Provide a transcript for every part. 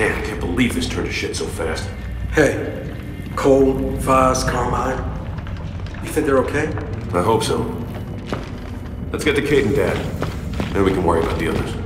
Man, I can't believe this turned to shit so fast. Hey, Cole, Fahz, Carmine. You think they're okay? I hope so. Let's get to Kait and Dad. Then we can worry about the others.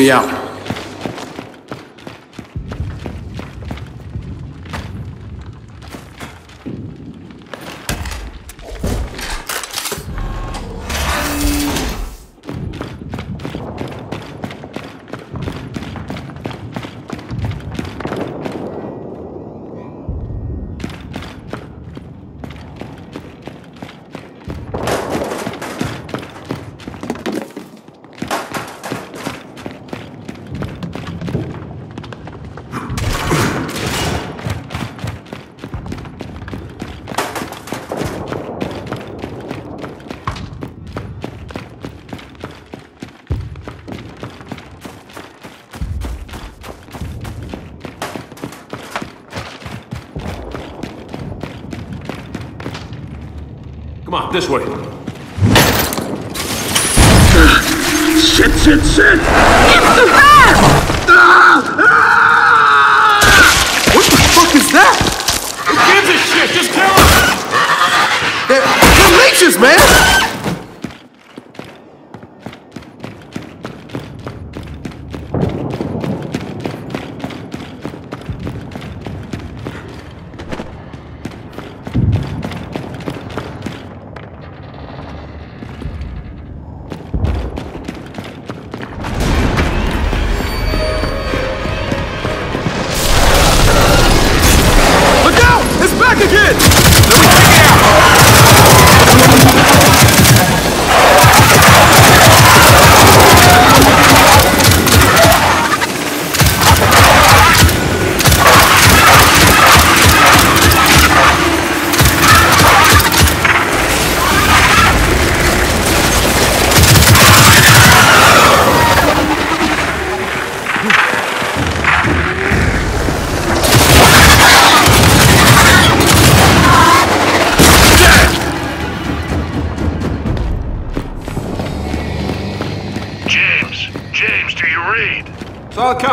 Me out. On, this way. Shit, shit, shit! It's the bear! What the fuck is that? Who gives a shit? Just kill him! They're, they're leeches, man!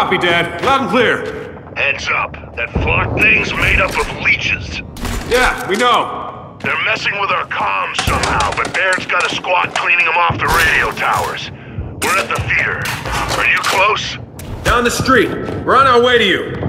Copy, Dad. Loud and clear. Heads up. That flock thing's made up of leeches. Yeah, we know. They're messing with our comms somehow, but Baird's got a squad cleaning them off the radio towers. We're at the theater. Are you close? Down the street. We're on our way to you.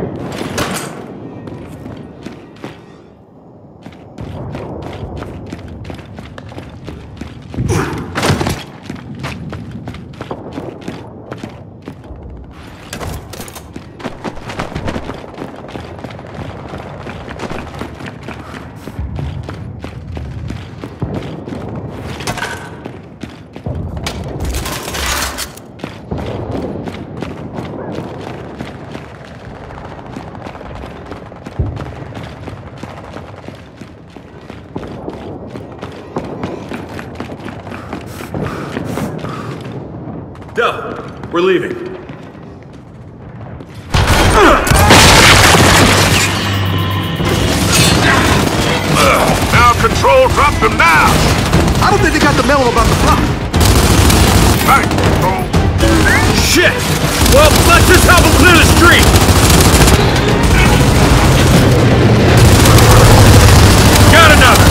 We're leaving. Now control, drop them now! I don't think they got the memo about the plot. Right, control. Shit! Well, let's just help them clear the street! Got another!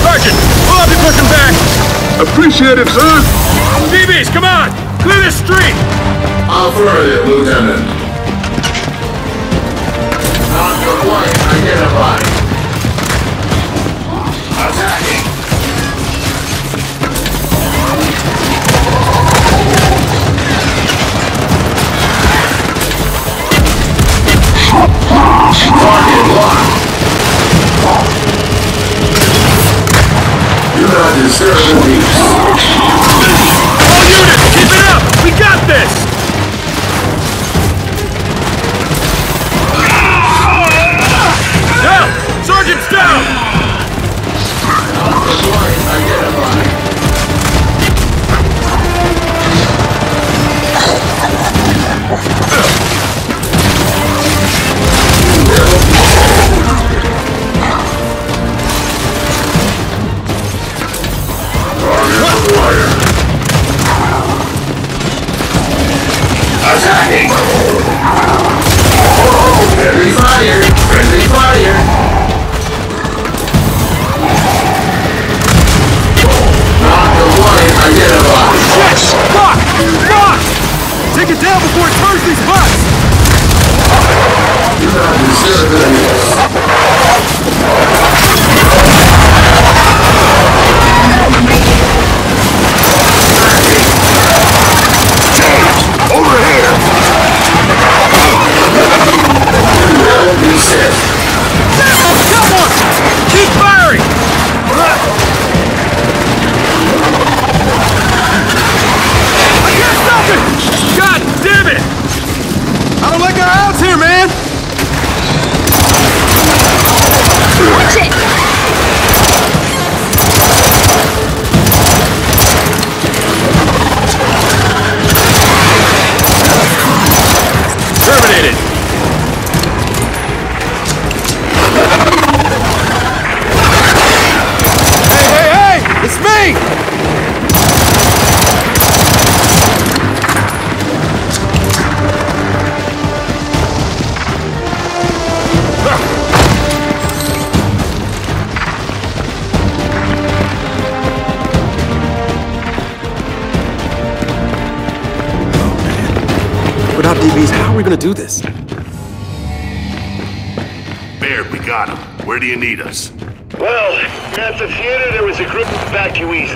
Sergeant, we'll help you push him back! Appreciate it, sir.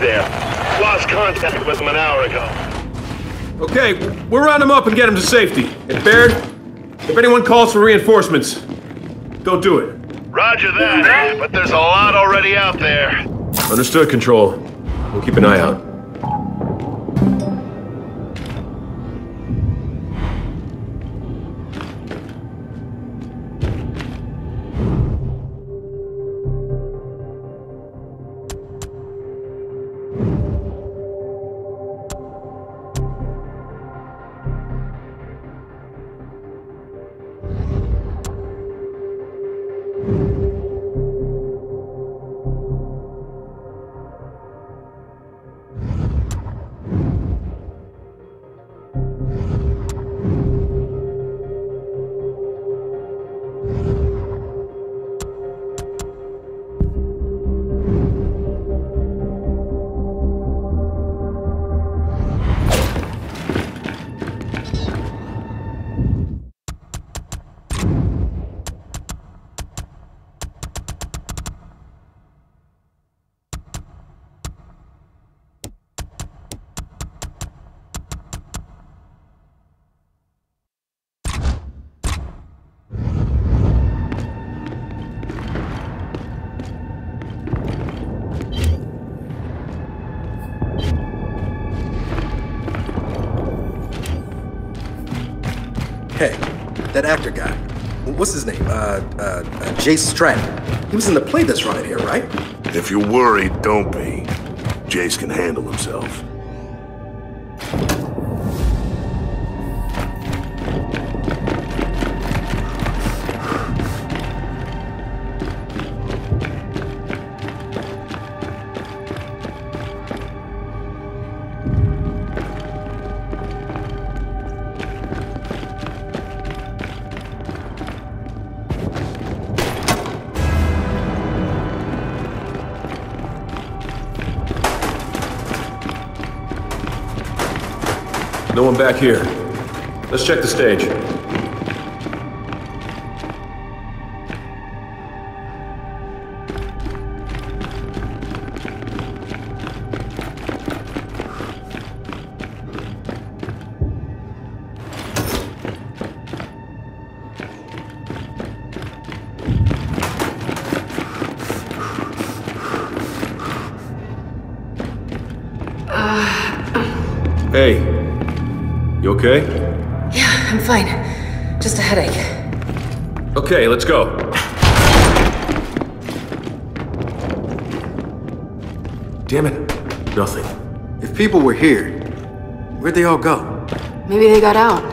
There. Lost contact with them an hour ago. Okay, we'll round them up and get them to safety. And Baird, if anyone calls for reinforcements, don't do it. Roger that, but there's a lot already out there. Understood, Control. We'll keep an eye out. Jace Stratton. He was in the play that's running here, right? If you're worried, don't be. Jace can handle himself. Back here. Let's check the stage. Okay? Yeah, I'm fine. Just a headache. Okay, let's go. Damn it. Nothing. If people were here, where'd they all go? Maybe they got out.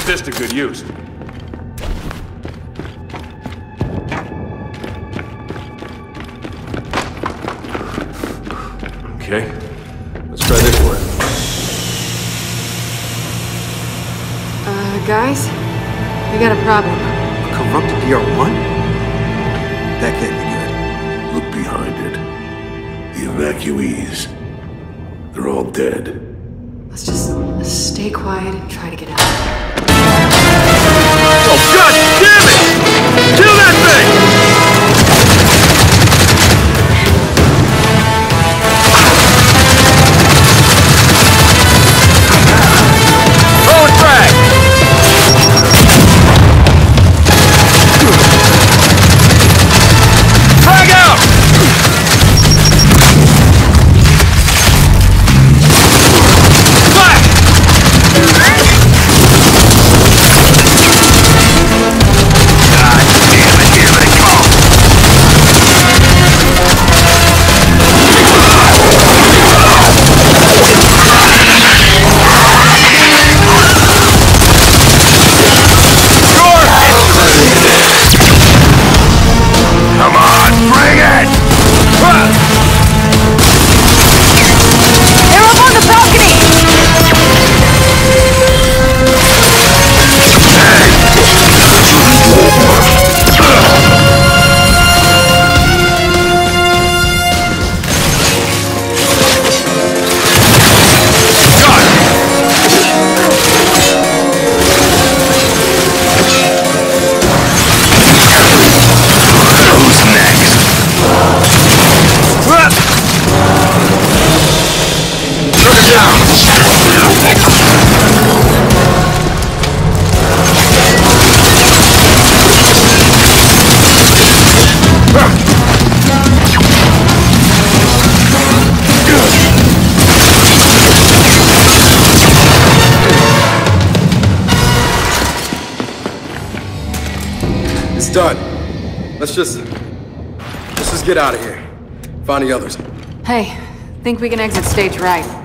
Put this to good use. Okay, let's try this one. Uh, guys? We got a problem. A corrupted DR1? That can't be good. Look behind it. The evacuees. They're all dead. Let's just stay quiet and try to get out. Get out of here. Find the others. Hey, think we can exit stage right.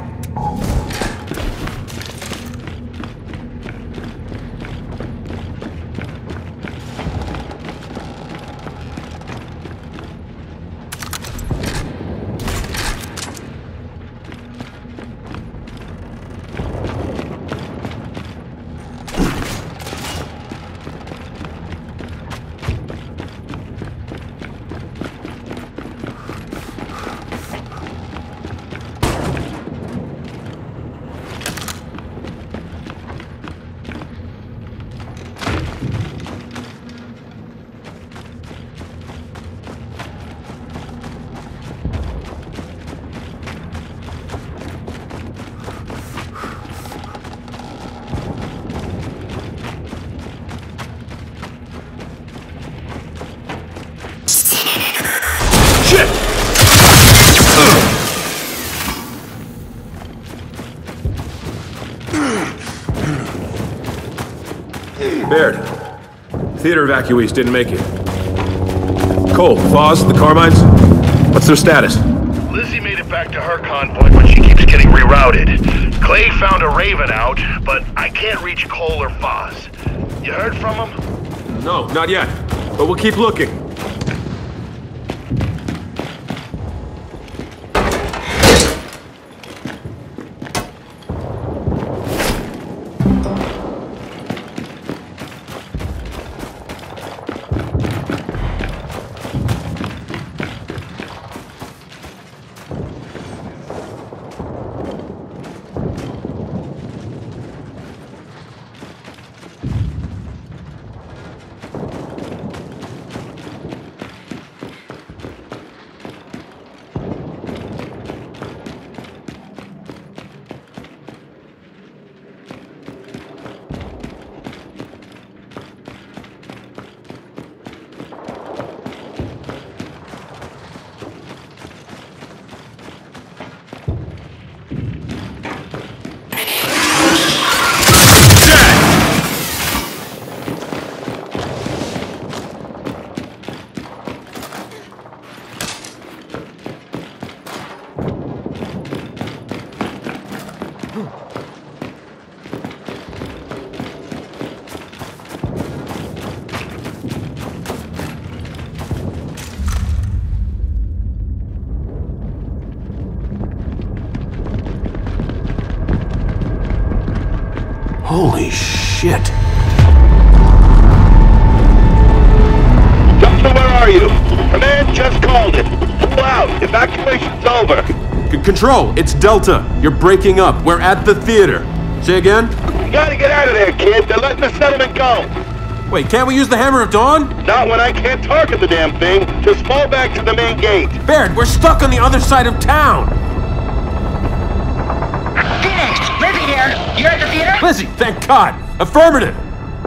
Theater evacuees didn't make it. Cole, Fahz, the Carmines, what's their status? Lizzie made it back to her convoy, but she keeps getting rerouted. Clay found a Raven out, but I can't reach Cole or Fahz. You heard from them? No, not yet. But we'll keep looking. Control, it's Delta. You're breaking up. We're at the theater. Say again? You gotta get out of there, kid. They're letting the settlement go. Wait, can't we use the Hammer of Dawn? Not when I can't target the damn thing. Just fall back to the main gate. Baird, we're stuck on the other side of town. Fenix, Lizzie here. You're at the theater? Lizzie, thank God. Affirmative.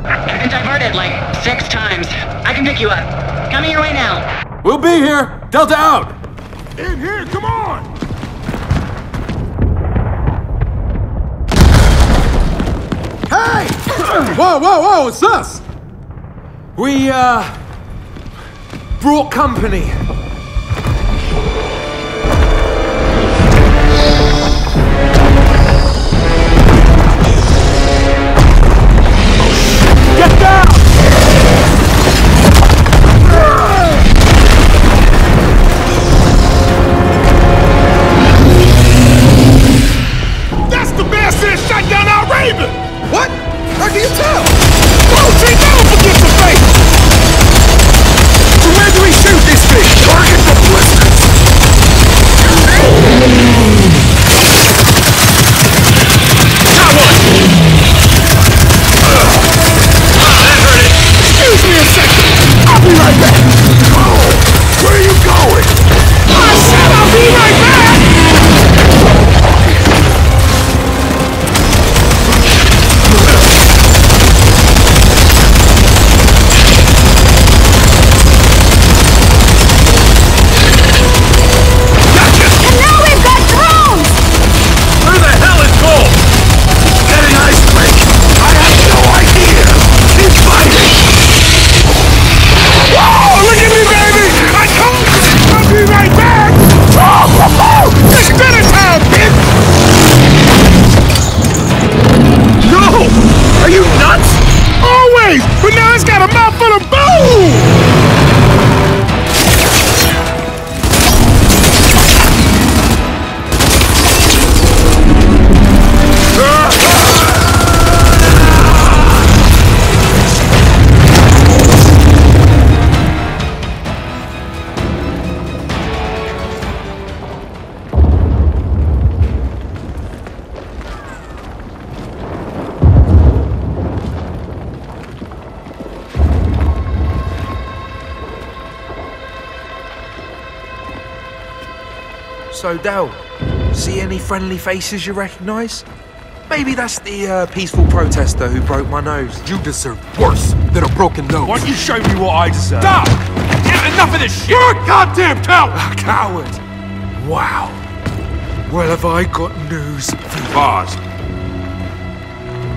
I've been diverted like six times. I can pick you up. Coming your way now. We'll be here. Delta out. In here, come on! Hey! whoa, whoa, whoa, it's us! We, uh. brought company. Get down! Del, See any friendly faces you recognise? Maybe that's the uh, peaceful protester who broke my nose. You deserve worse than a broken nose. Why don't you show me what I deserve? Stop! Yeah, enough of this shit! You're a goddamn coward! A coward? Wow. Well, have I got news for you. Bars.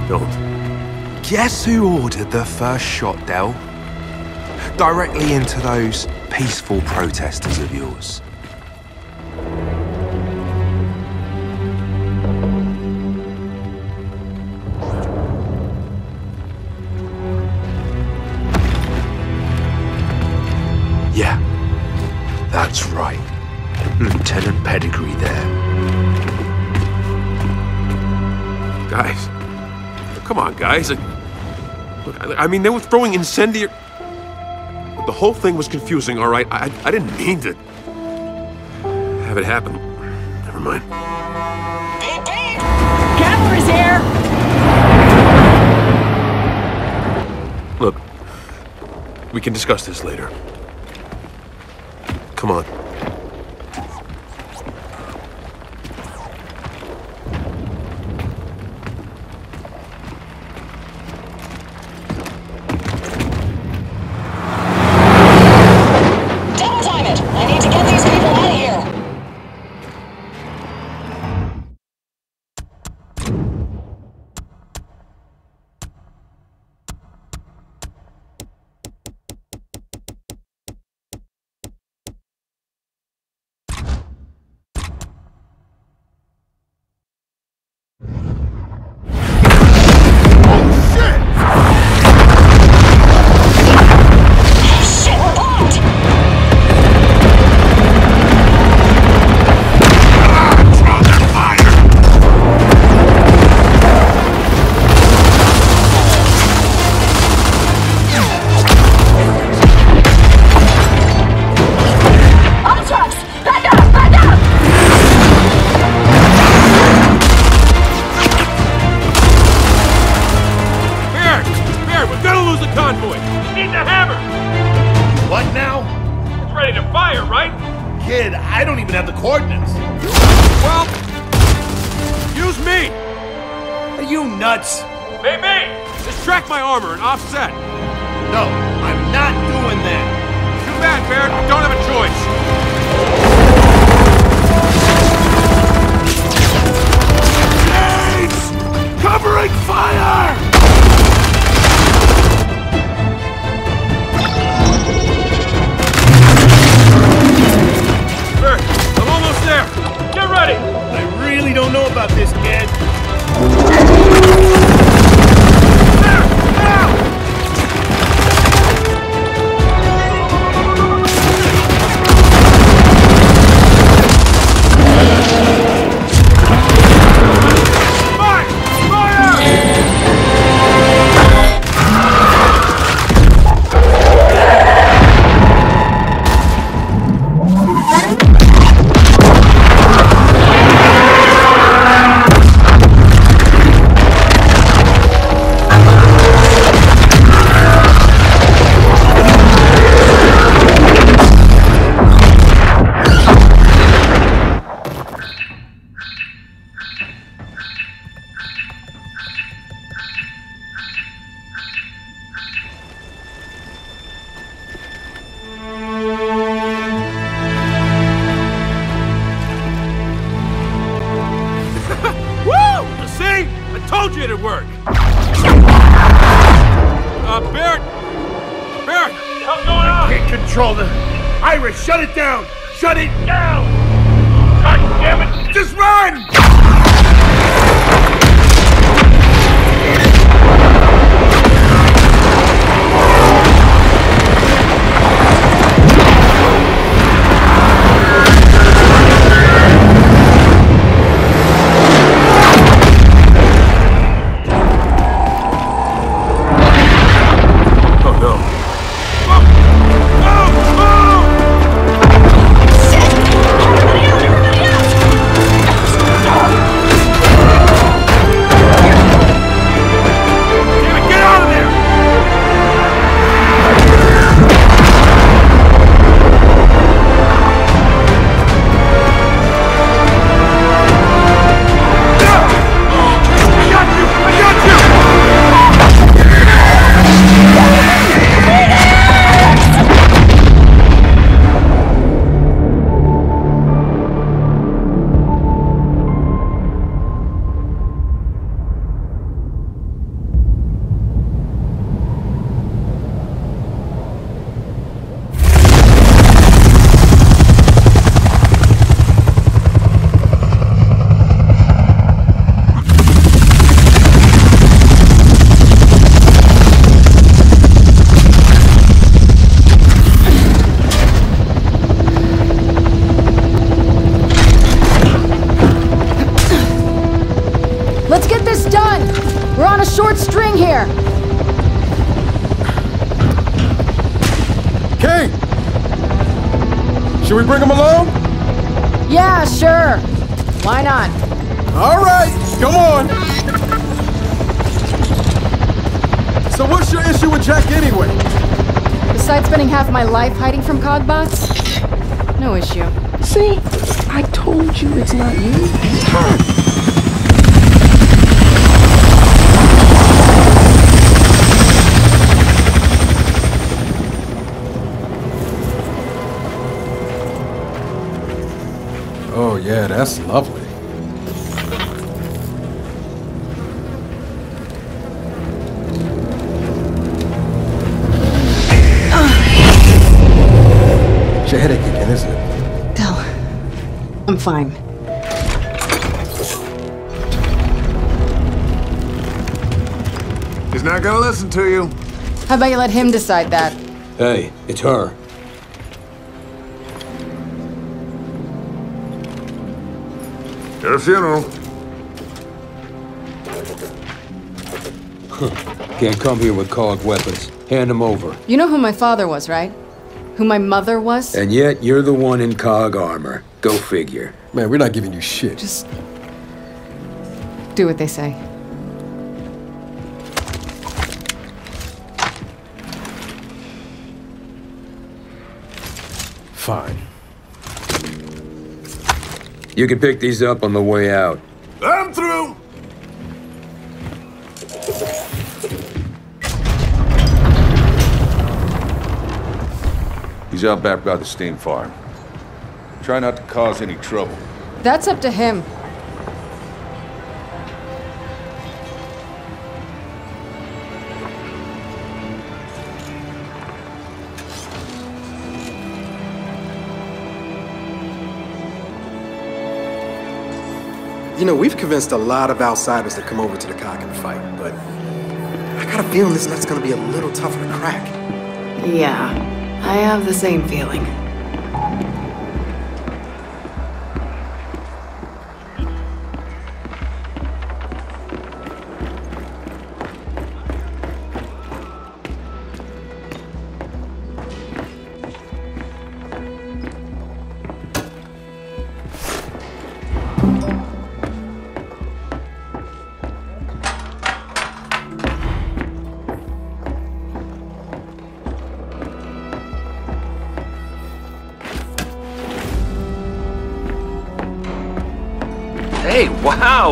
Don't. Guess who ordered the first shot, Del? Directly into those peaceful protesters of yours. guys. Like, look, I, I mean, they were throwing incendiary... The whole thing was confusing, all right? I, I didn't mean to have it happen. Never mind. Kepler's here! Look, we can discuss this later. Come on. Let him decide that? Hey, it's her. At a funeral. Can't come here with cog weapons. Hand them over. You know who my father was, right? Who my mother was? And yet, you're the one in cog armor. Go figure. Man, we're not giving you shit. Just do what they say. Fine. You can pick these up on the way out. I'm through. He's out back by the steam farm. Try not to cause any trouble. That's up to him. You know, we've convinced a lot of outsiders to come over to the COG and fight, but I got a feeling this nut's gonna be a little tougher to crack. Yeah, I have the same feeling.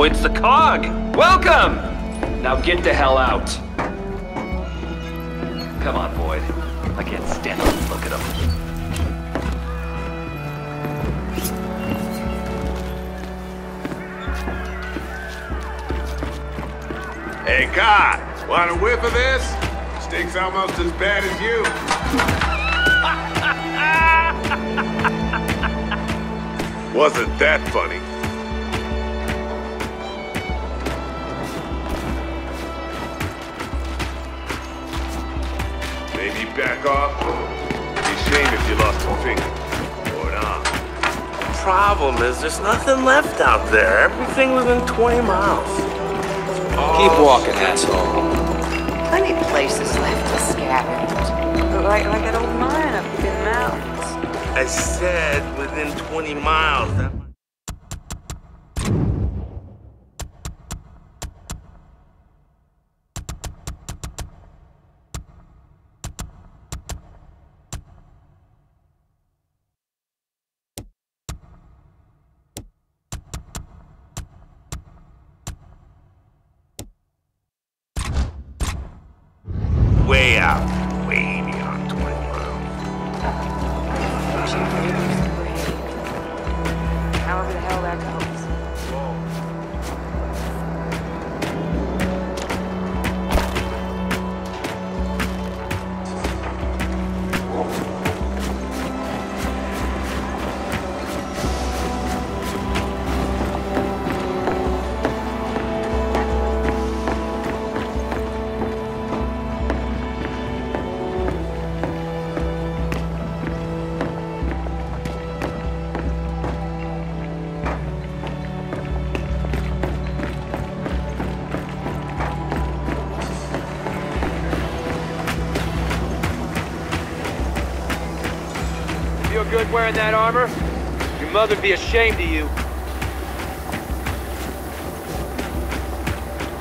It's the COG! Welcome! Now get the hell out. Come on, Boyd. I can't stand to look at him. Hey, God, want a whiff of this? Stinks almost as bad as you. Wasn't that funny? Back off. Be a shame if you lost a finger. Or not. Problem is, there's nothing left out there. Everything within 20 miles. Keep walking, asshole. Plenty of places left to scavenge. Like, like an old mine up in the mountains. I said within 20 miles. Good wearing that armor? Your mother'd be ashamed of you.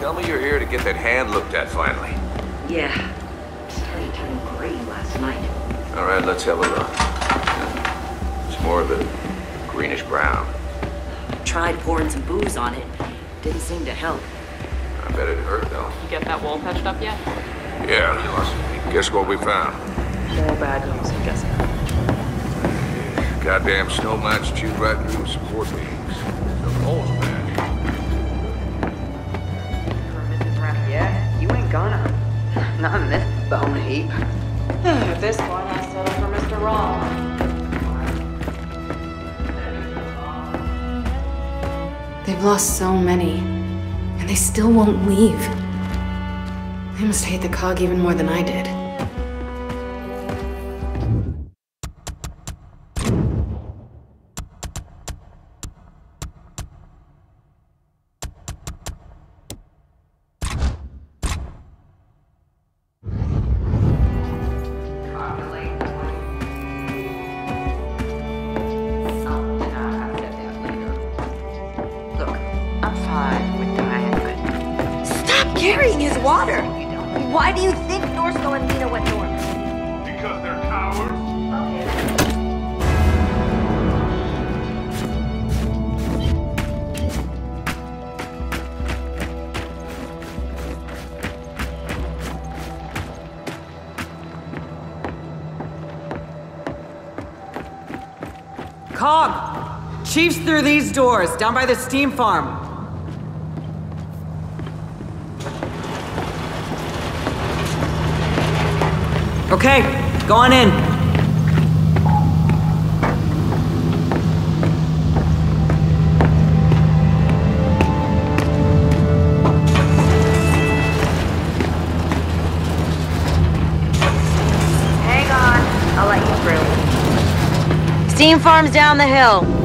Tell me you're here to get that hand looked at finally. Yeah. Started turning gray last night. All right, let's have a look. It's more of a greenish brown. Tried pouring some booze on it. Didn't seem to help. I bet it hurt, though. You get that wall patched up yet? Yeah. Guess what we found? More bad news, I'm guessing. Goddamn snow mats chewed right through the support beams. The pole's bad. Yeah, you ain't gonna. Not in this bone heap. At this point, I settle for Mr. Wrong. They've lost so many, and they still won't leave. They must hate the cog even more than I did. Cog! Chief's through these doors, down by the steam farm. Okay, go on in. Steam farm's down the hill.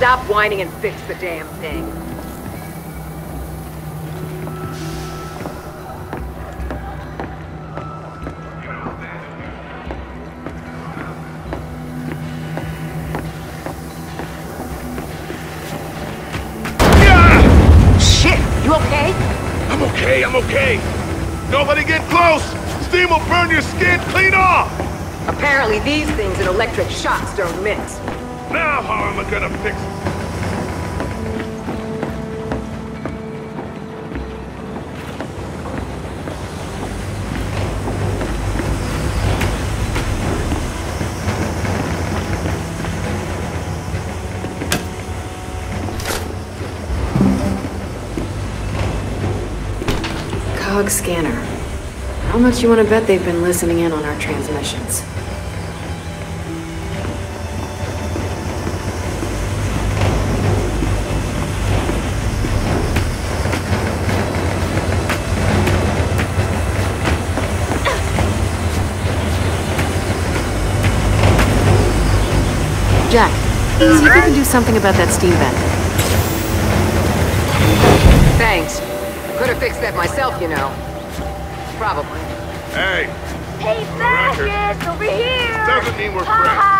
Stop whining and fix the damn thing. Shit, you okay? I'm okay, I'm okay. Nobody get close. Steam will burn your skin clean off. Apparently these things and electric shocks don't mix. Now how am I gonna fix it? Cog scanner. How much you want to bet they've been listening in on our transmissions? Jack, see if you can do something about that steam vent. Thanks. Could have fixed that myself, you know. Probably. Hey, Hey, fascist, over here! doesn't mean we're Ha friends.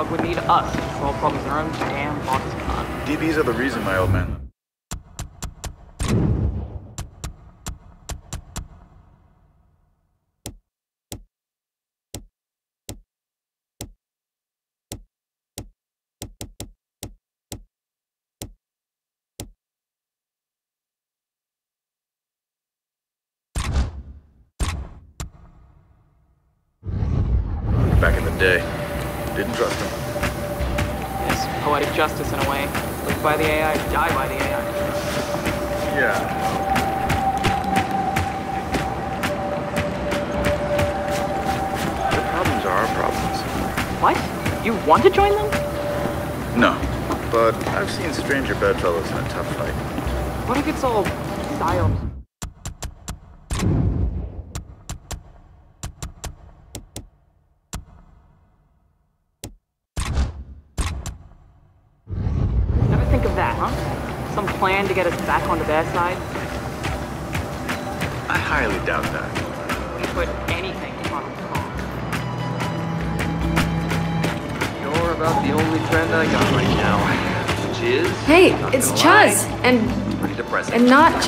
Figures would need us to solve problems in their own damn bodies can't. DBs are the reason my old man.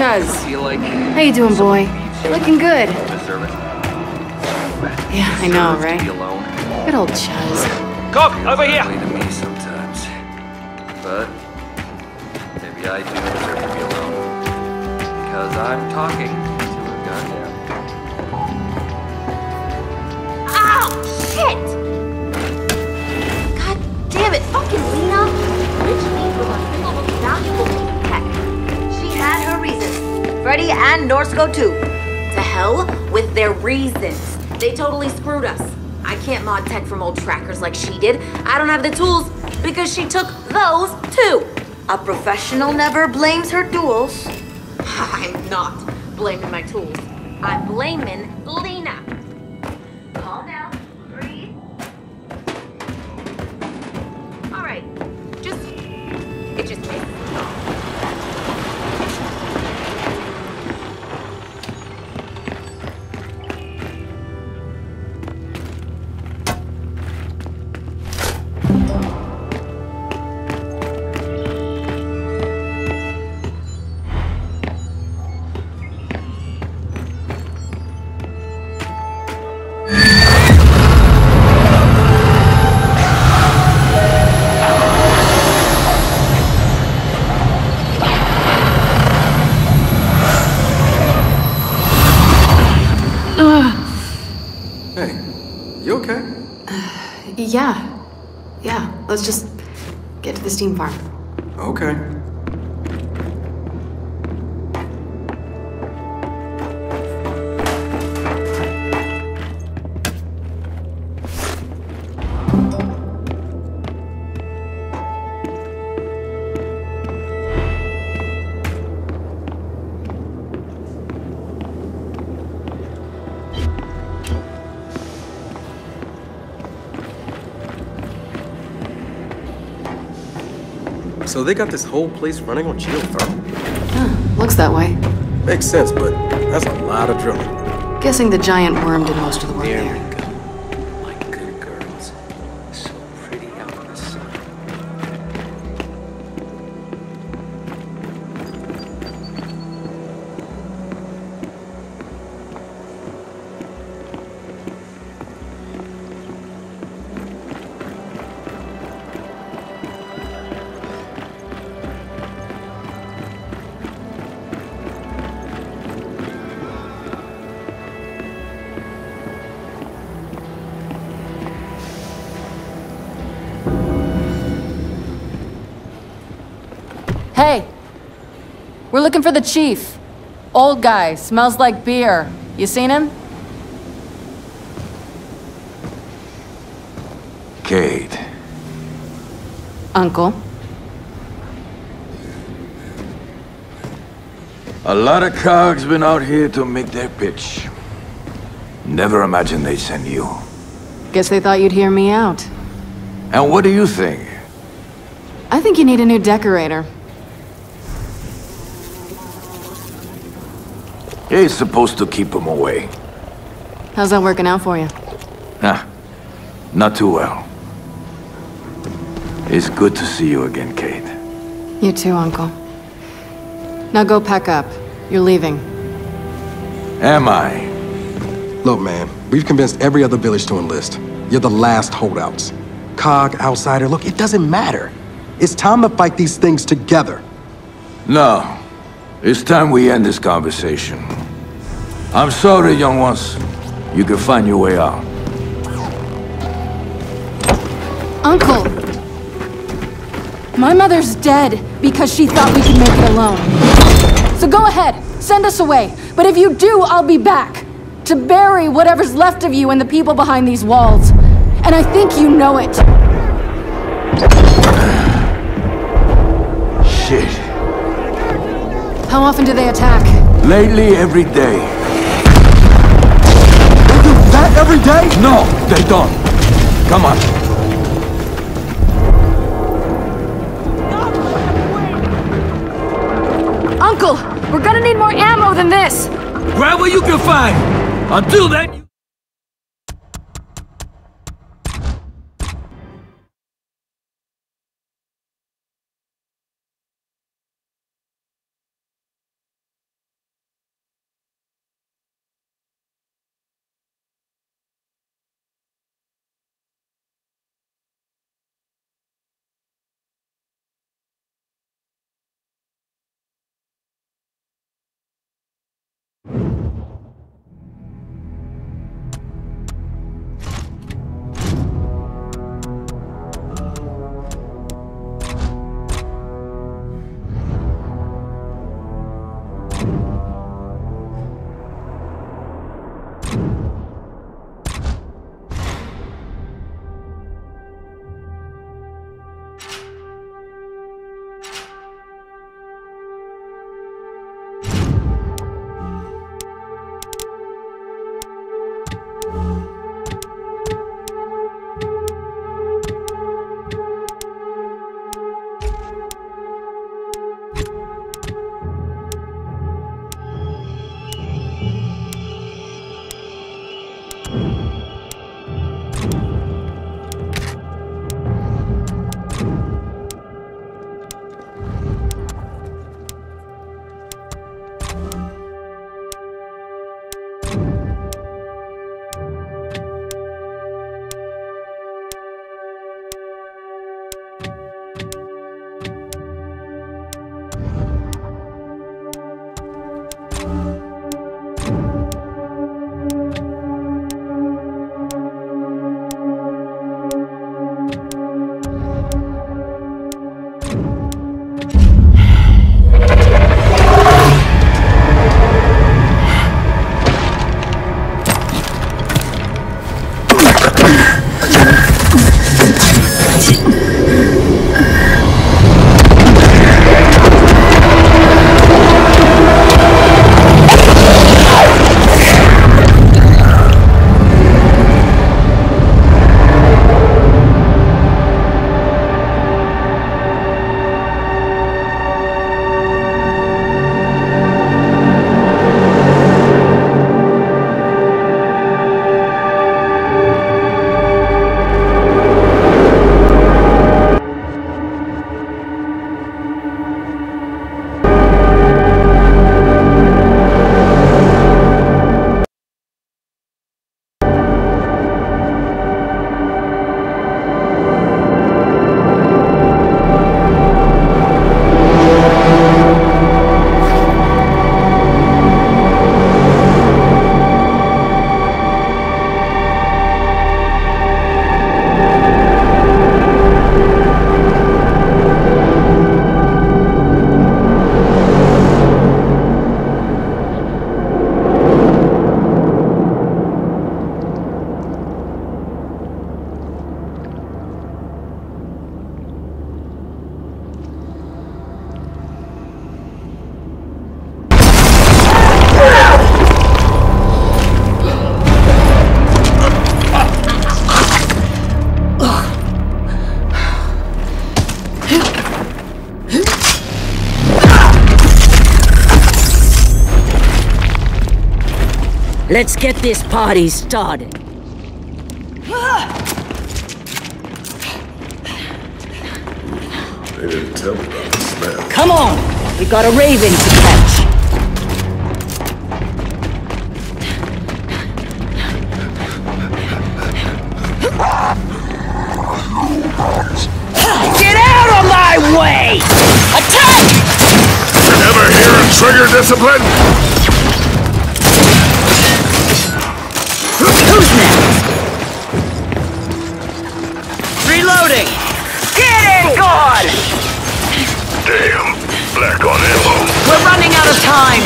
Chuz. I like. How you doing, boy? You're looking good. Yeah, I know, right? Good old Chuz. Cook, over here! Ugly to me sometimes, but maybe I do deserve to be alone because I'm talking and Norsco too. To hell with their reasons. They totally screwed us. I can't mod tech from old trackers like she did. I don't have the tools because she took those too. A professional never blames her tools. I'm not blaming my tools. I'm blaming Lena. Yeah. Yeah. Let's just get to the steam farm. So they got this whole place running on geothermal? Huh, Looks that way. Makes sense, but that's a lot of drilling. Guessing the giant worm did most of the work There there. Looking for the chief. Old guy, smells like beer. You seen him? Kait. Uncle. A lot of cogs been out here to make their pitch. Never imagined they'd send you. Guess they thought you'd hear me out. And what do you think? I think you need a new decorator. He's supposed to keep them away. How's that working out for you? Nah, not too well. It's good to see you again, Kait. You too, Uncle. Now go pack up. You're leaving. Am I? Look, man, we've convinced every other village to enlist. You're the last holdouts. Cog, outsider, look, it doesn't matter. It's time to fight these things together. No. It's time we end this conversation. I'm sorry, young ones. You can find your way out. Uncle! My mother's dead because she thought we could make it alone. So go ahead, send us away. But if you do, I'll be back. To bury whatever's left of you and the people behind these walls. And I think you know it. Shit. How often do they attack? Lately, every day. They every day? No, they don't. Come on. Uncle, we're gonna need more ammo than this. Grab what you can find. Until then... Let's get this party started. They didn't tell me about the smell. Come on! We got a raven to catch. Get out of my way! Attack! Ever hear of trigger discipline? Time!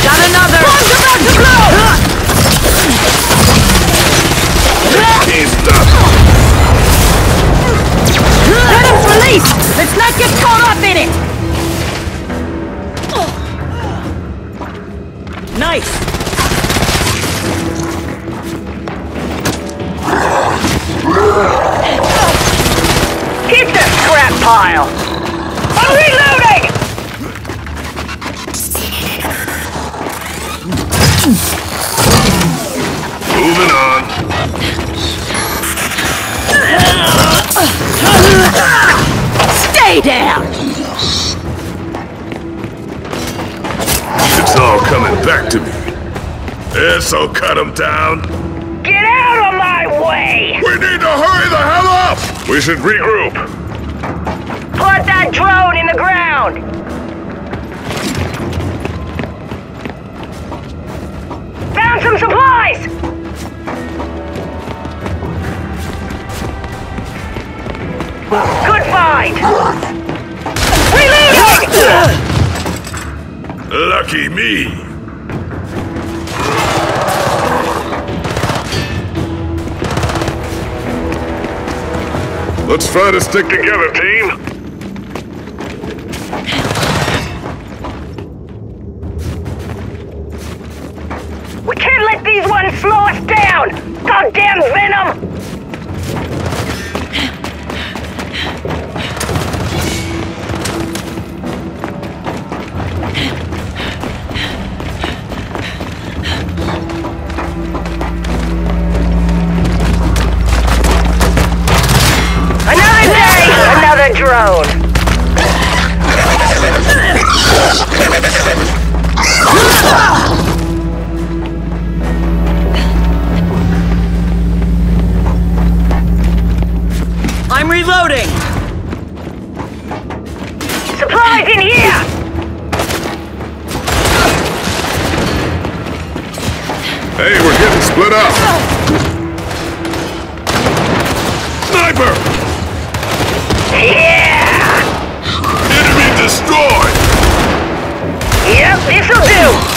Got another! Bomb's about to blow! Let him release! Let's not get caught up in it! Scrap pile! I'm reloading! Moving on. Stay down! It's all coming back to me. Yeah, so cut him down. Get out of my way! We need to hurry the hell up! We should regroup. Put that drone in the ground! Found some supplies! Good find! Reloading! Lucky me. Let's try to stick together, team. We can't let these ones slow us down! Goddamn venom! I'm reloading! Supplies in here! Hey, we're getting split up. Sniper! Yeah! Enemy destroyed! Shoot you!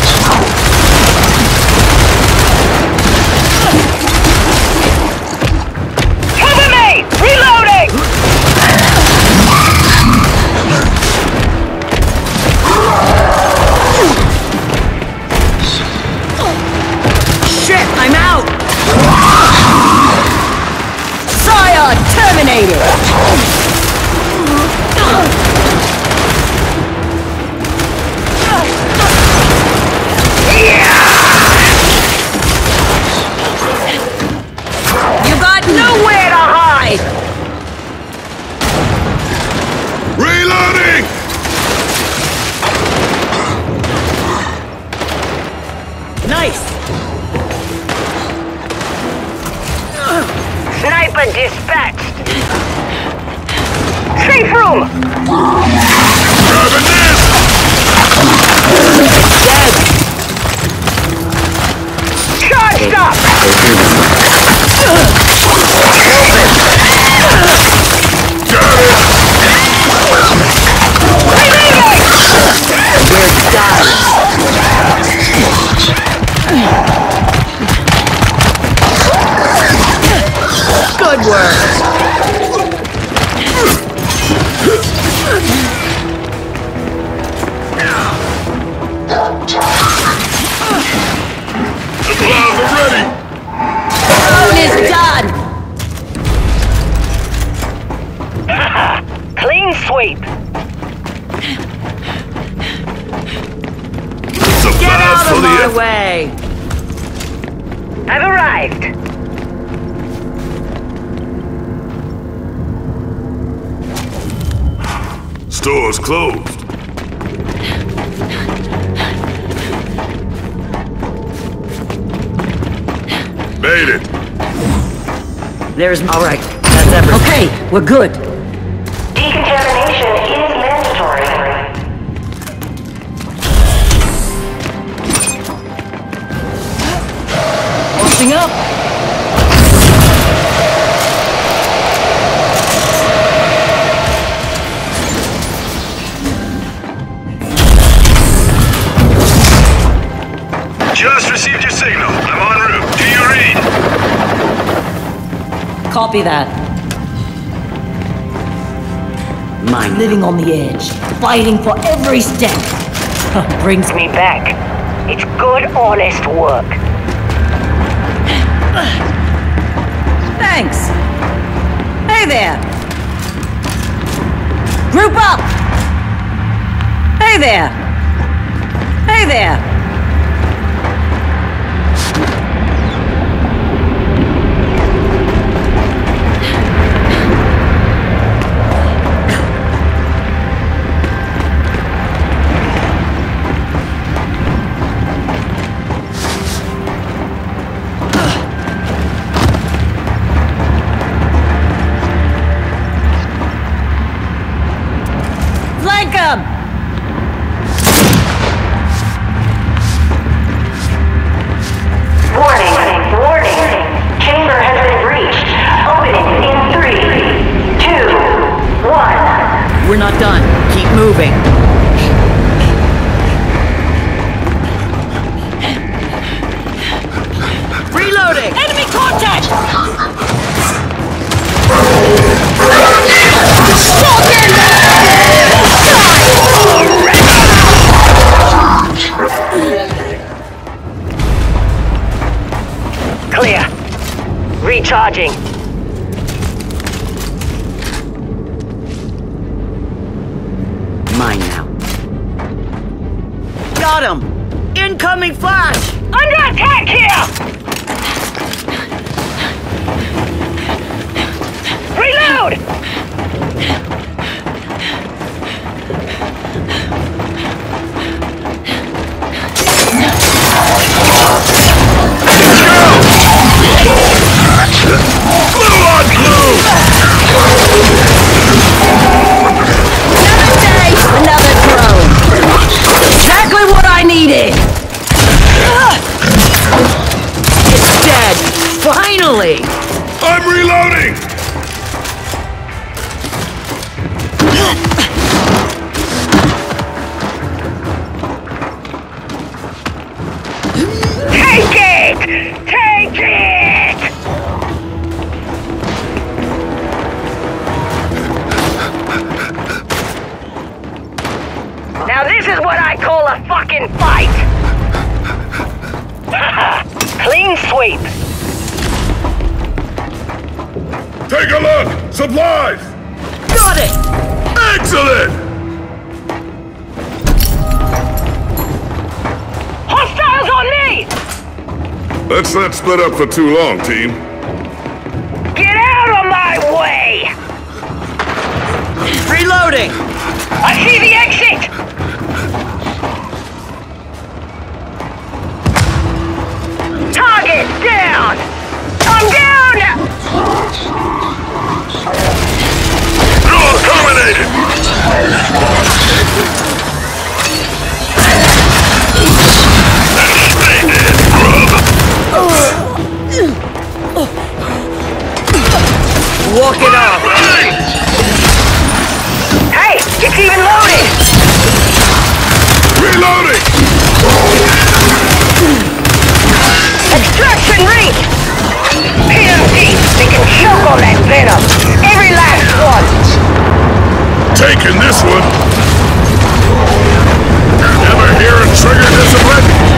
My way! I've arrived. Store's closed. Made it. There's. Alright, that's everything. Okay, we're good. Decontamination Washing up! Just received your signal. I'm en route. Do you read? Copy that. Mine living on the edge, fighting for every step. Brings me back. It's good, honest work. Thanks. Hey there. Group up. Hey there. Hey there. Moving. Let's not split up for too long, team. Get out of my way! Reloading. I see the exit! Target down! I'm down! You're terminated! Walk it off. Hey, it's even loaded! Reloading! Extraction ring! PMD, they can choke on that venom! Every last one! Taking this one! Never hear a trigger discipline?